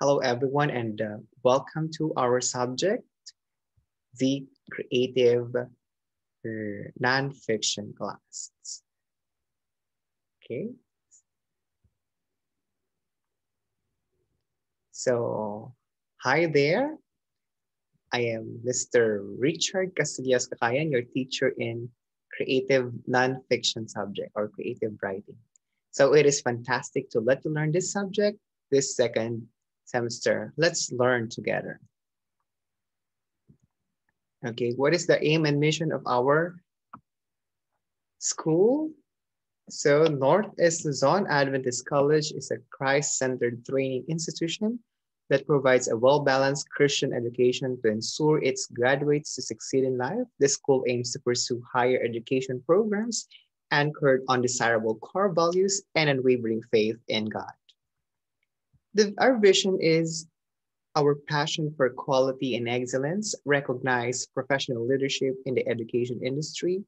Hello, everyone, and uh, welcome to our subject, the creative uh, nonfiction class. Okay. So, hi there. I am Mr. Richard Casillas Cacayan, your teacher in creative nonfiction subject or creative writing. So it is fantastic to let you learn this subject this second semester. Let's learn together. Okay, what is the aim and mission of our school? So Northeast Luzon Adventist College is a Christ-centered training institution that provides a well-balanced Christian education to ensure its graduates to succeed in life. The school aims to pursue higher education programs anchored on desirable core values and unwavering faith in God. The, our vision is our passion for quality and excellence, recognize professional leadership in the education industry,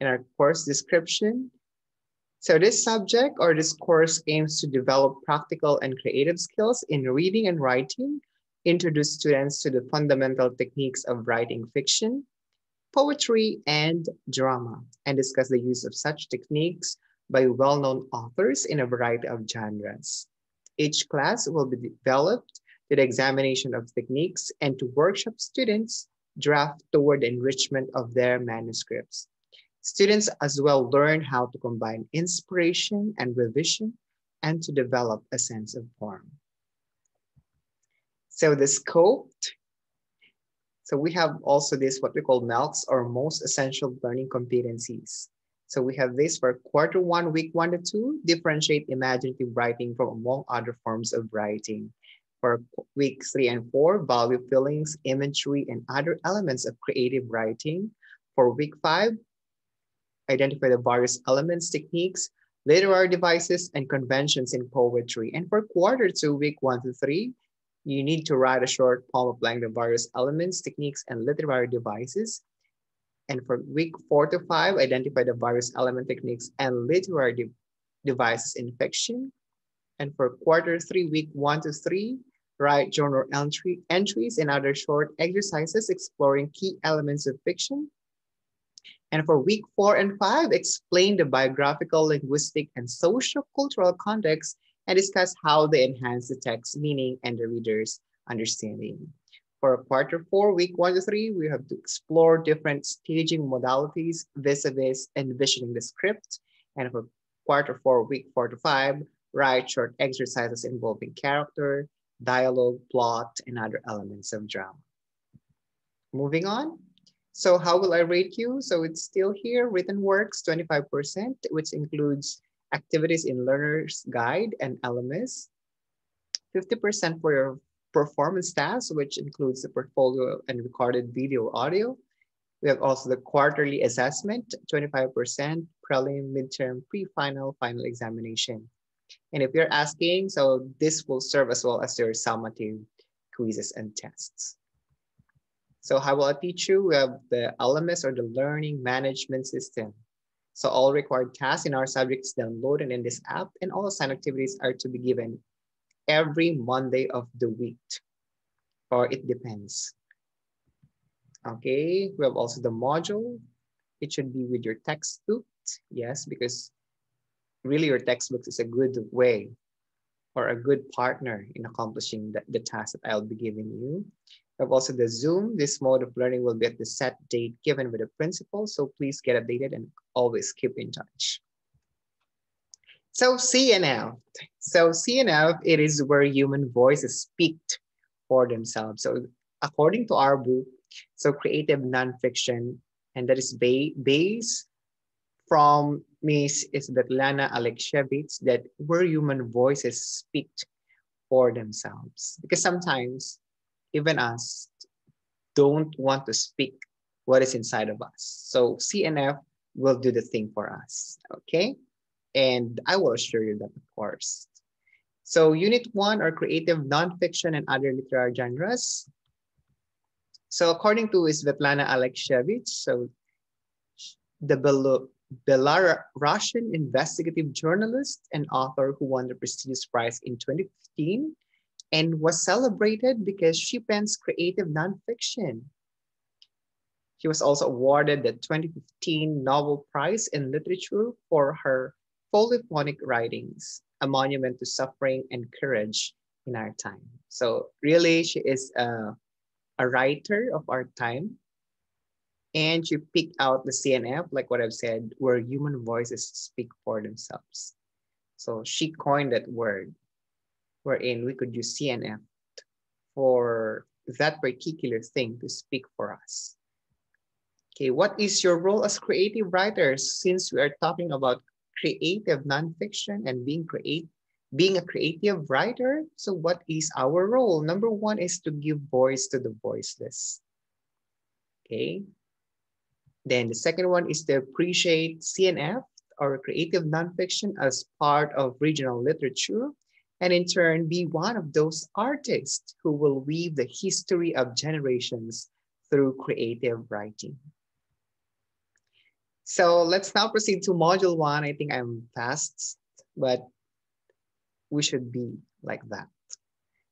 in our course description. So this subject or this course aims to develop practical and creative skills in reading and writing, introduce students to the fundamental techniques of writing fiction, poetry, and drama, and discuss the use of such techniques by well-known authors in a variety of genres. Each class will be developed to the examination of techniques and to workshop students draft toward the enrichment of their manuscripts. Students as well learn how to combine inspiration and revision and to develop a sense of form. So the scope, so we have also this what we call MELCs or most essential learning competencies. So we have this for quarter one, week one to two, differentiate imaginative writing from among other forms of writing. For week three and four, value feelings, imagery, and other elements of creative writing. For week five, identify the various elements, techniques, literary devices, and conventions in poetry. And for quarter two, week one to three, you need to write a short poem applying the various elements, techniques, and literary devices. And for week four to five, identify the various element techniques and literary de devices in fiction. And for quarter three, week one to three, write journal entry, entries and other short exercises exploring key elements of fiction. And for week four and five, explain the biographical, linguistic, and social cultural context and discuss how they enhance the text meaning and the reader's understanding. For quarter four, week one to three, we have to explore different staging modalities, vis-a-vis envisioning the script. And for quarter four, week four to five, write short exercises involving character, dialogue, plot, and other elements of drama. Moving on. So how will I rate you? So it's still here, written works, 25%, which includes activities in Learner's Guide and LMS. 50% for your performance tasks, which includes the portfolio and recorded video audio. We have also the quarterly assessment, 25%, prelim, midterm, pre-final, final examination. And if you're asking, so this will serve as well as your summative quizzes and tests. So how will I teach you? We have the LMS or the Learning Management System. So all required tasks in our subject is downloaded in this app and all assigned activities are to be given every Monday of the week, or it depends. Okay, we have also the module. It should be with your textbook, yes, because really your textbook is a good way or a good partner in accomplishing the, the task that I'll be giving you. We have also the Zoom. This mode of learning will be at the set date given by the principal, so please get updated and always keep in touch. So CNF. So CNF, it is where human voices speak for themselves. So according to our book, so creative nonfiction, and that is ba based from Miss Svetlana Alexievich that where human voices speak for themselves. Because sometimes even us don't want to speak what is inside of us. So CNF will do the thing for us, okay? And I will assure you that, of course. So unit one are creative nonfiction and other literary genres. So according to Svetlana Alexievich, so the Bel Belarusian investigative journalist and author who won the prestigious prize in 2015 and was celebrated because she pens creative nonfiction. She was also awarded the 2015 Nobel Prize in Literature for her polyphonic writings, a monument to suffering and courage in our time. So really, she is a, a writer of our time. And she picked out the CNF, like what I've said, where human voices speak for themselves. So she coined that word, wherein we could use CNF for that particular thing to speak for us. Okay, what is your role as creative writers since we are talking about creative nonfiction and being create being a creative writer? So what is our role? Number one is to give voice to the voiceless. Okay. Then the second one is to appreciate CNF or creative nonfiction as part of regional literature and in turn be one of those artists who will weave the history of generations through creative writing. So let's now proceed to module one. I think I'm fast, but we should be like that.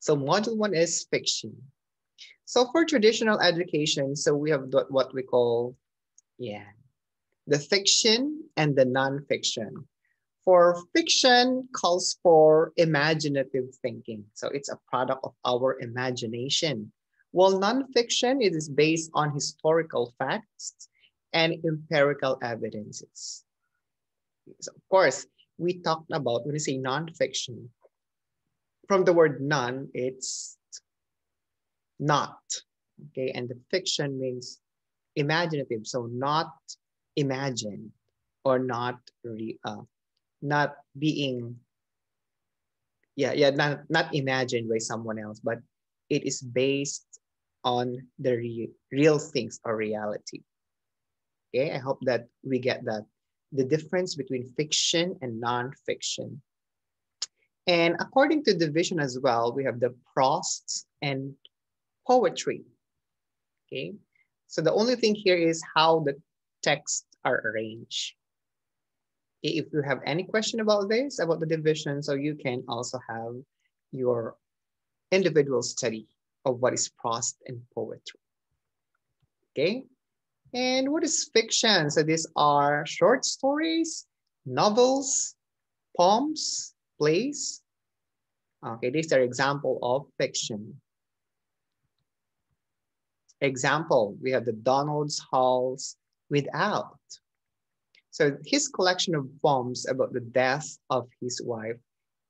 So module one is fiction. So for traditional education, so we have what we call, yeah, the fiction and the nonfiction. For fiction calls for imaginative thinking. So it's a product of our imagination. While nonfiction, it is based on historical facts and empirical evidences. So of course, we talked about when we say nonfiction, from the word non, it's not, okay? And the fiction means imaginative, so not imagined or not re, uh, not being, yeah, yeah, not, not imagined by someone else, but it is based on the re real things or reality. Okay, I hope that we get that. The difference between fiction and non-fiction. And according to division as well, we have the prose and poetry. Okay, so the only thing here is how the texts are arranged. If you have any question about this, about the division, so you can also have your individual study of what is prose and poetry. Okay, and what is fiction? So these are short stories, novels, poems, plays. Okay, these are example of fiction. Example, we have the Donald's Halls Without. So his collection of poems about the death of his wife,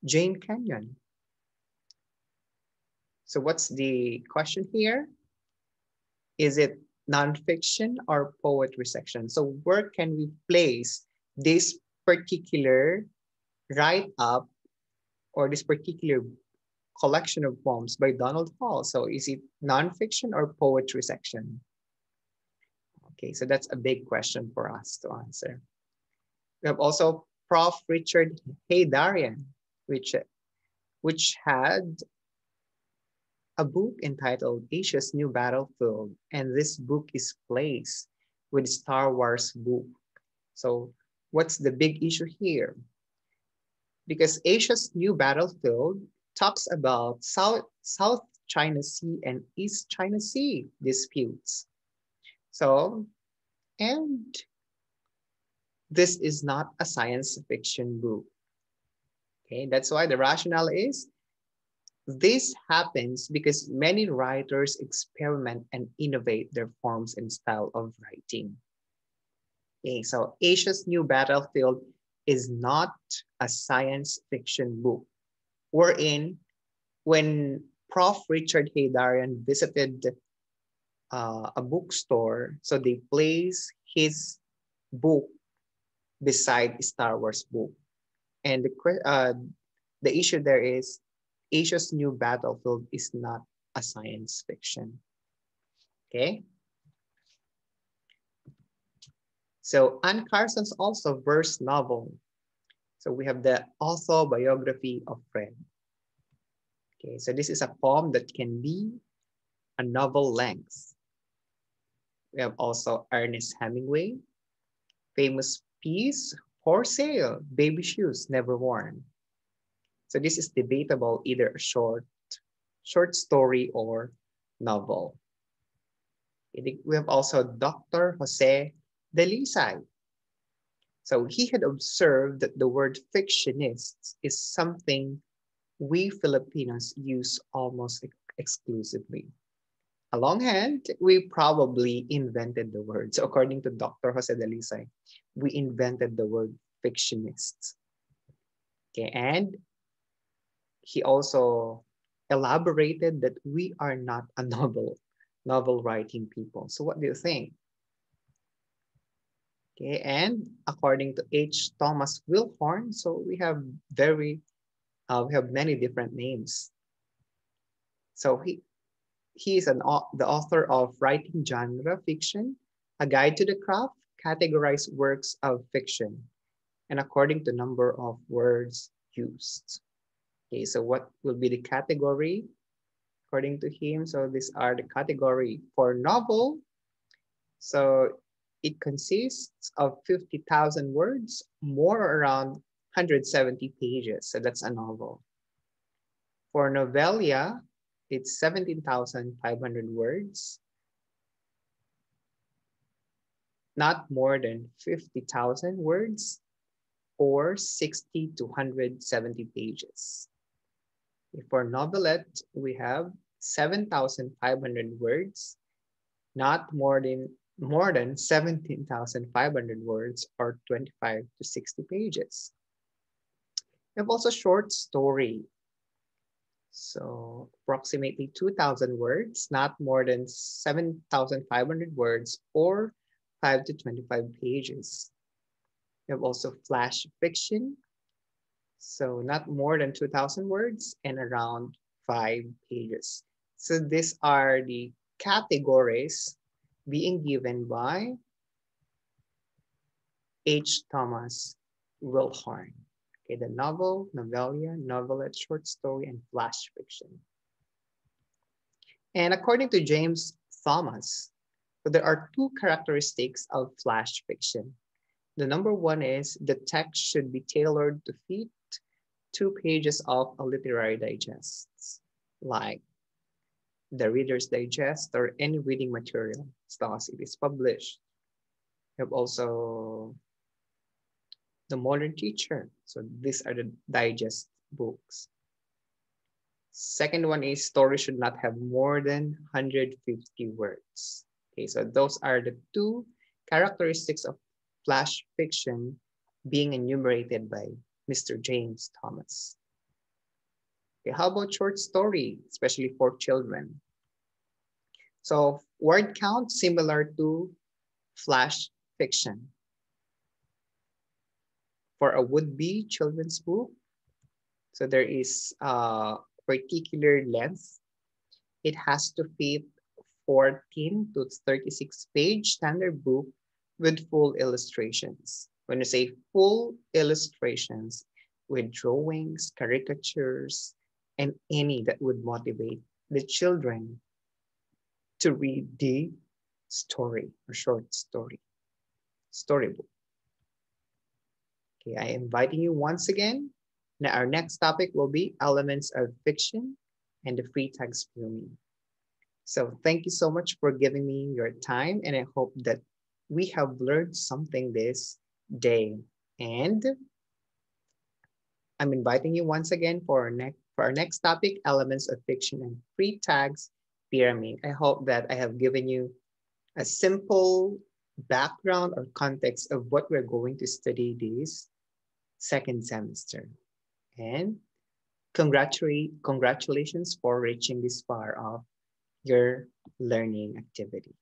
Jane Kenyon. So what's the question here? Is it nonfiction or poetry section. So where can we place this particular write-up or this particular collection of poems by Donald Hall? So is it nonfiction or poetry section? Okay, so that's a big question for us to answer. We have also Prof. Richard Heydarian, which, which had a book entitled Asia's New Battlefield, and this book is placed with Star Wars book. So what's the big issue here? Because Asia's New Battlefield talks about South, South China Sea and East China Sea disputes. So, and this is not a science fiction book. Okay, that's why the rationale is this happens because many writers experiment and innovate their forms and style of writing. Okay, so Asia's New Battlefield is not a science fiction book. Wherein, when Prof. Richard Heydarian visited uh, a bookstore, so they place his book beside Star Wars book. And the, uh, the issue there is Asia's New Battlefield is not a science fiction. Okay. So Anne Carson's also verse novel. So we have the autobiography of Red. Okay, so this is a poem that can be a novel length. We have also Ernest Hemingway, famous piece, For Sale, Baby Shoes Never Worn. So this is debatable, either a short short story or novel. We have also Dr. Jose Dalisay. So he had observed that the word fictionists is something we Filipinos use almost exclusively. Along hand, we probably invented the word. So according to Dr. Jose Dalisay, we invented the word fictionists. Okay, and he also elaborated that we are not a novel, novel writing people. So what do you think? Okay, and according to H. Thomas Milhorn, so we have very, uh, we have many different names. So he, he is an, the author of Writing Genre Fiction, A Guide to the Craft, categorized works of fiction, and according to number of words used. Okay, so what will be the category according to him? So these are the category for novel. So it consists of 50,000 words, more around 170 pages. So that's a novel. For novella, it's 17,500 words, not more than 50,000 words or 60 to 170 pages. For novelette, we have 7,500 words, not more than more than 17,500 words or 25 to 60 pages. We have also short story. So approximately 2,000 words, not more than 7,500 words or 5 to 25 pages. We have also flash fiction, so not more than 2000 words and around five pages. So these are the categories being given by H. Thomas Milhorn. Okay, the novel, novella, novelette, short story, and flash fiction. And according to James Thomas, there are two characteristics of flash fiction. The number one is the text should be tailored to fit two pages of a literary digest, like the Reader's Digest or any reading material, as it is published. We have also the Modern Teacher. So these are the digest books. Second one is story should not have more than 150 words. Okay, so those are the two characteristics of flash fiction being enumerated by Mr. James Thomas. Okay, how about short story, especially for children? So word count similar to flash fiction. For a would-be children's book, so there is a particular length. It has to fit 14 to 36 page standard book with full illustrations. When you say full illustrations with drawings, caricatures, and any that would motivate the children to read the story or short story, storybook. Okay, I am inviting you once again. Now our next topic will be elements of fiction and the free text filming. So thank you so much for giving me your time and I hope that we have learned something this day. And I'm inviting you once again for our next for our next topic, elements of fiction and Freytag's pyramid. I hope that I have given you a simple background or context of what we're going to study this second semester. And congratulate, congratulations for reaching this far of your learning activity.